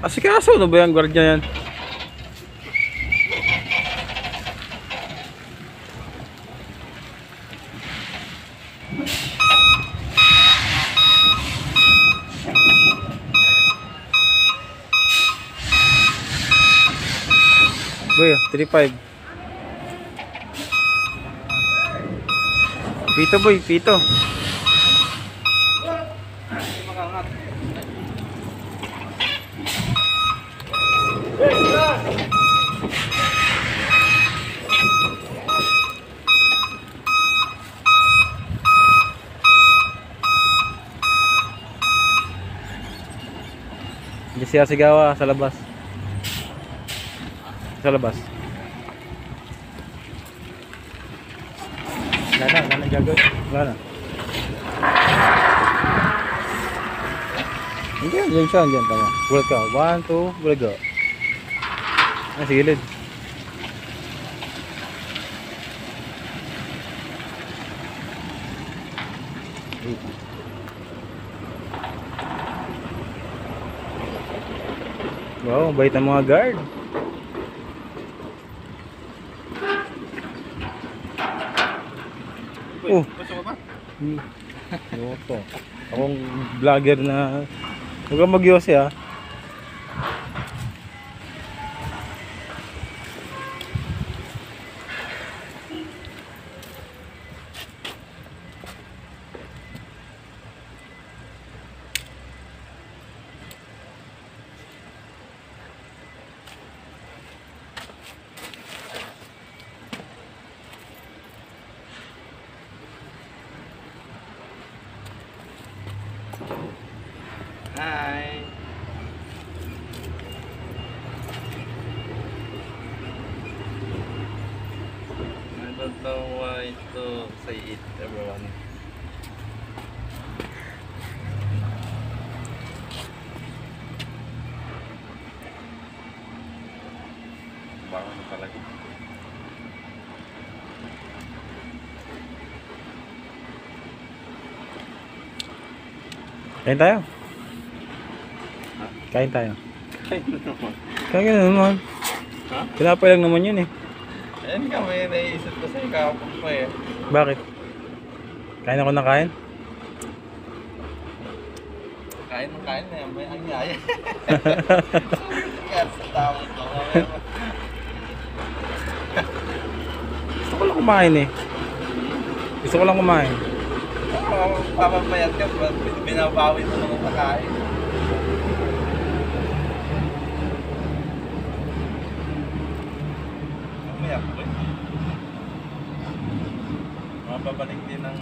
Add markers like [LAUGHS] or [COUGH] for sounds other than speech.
Asikaso, ano ba yung gwardiya yan? Boy, 3.5. Pito boy, pito. Hindi siya sigawa sa labas. Sa labas. Wala na, wala na gagawin. Wala na. Hindi, yan siya, yan tama. Bulat ka. One, two, bulat ka. Ah, sige, lid. Wow, ang bait ng mga guard. Oh. Gusto ko ba? Hmm. To? Akong vlogger na Huwag kang magyose ah. Hi! I don't know why to say it, everyone. Na talaga. Kain tayo. Kain tayo. Kain na naman. Kain ka na naman. Ha? Pinapay lang naman yun eh. Ayun ka, may naisip ko sa'yo kahapon pa eh. Bakit? Kain ako ng kain? Kain ng kain na yan, may anyaya. Kaya [LAUGHS] sa tao to. Gusto ko lang kumain eh. Gusto ko lang kumain. Papamayat ka, binabawi mo naman sa kain? Mamaya po eh. Mapabalik din ng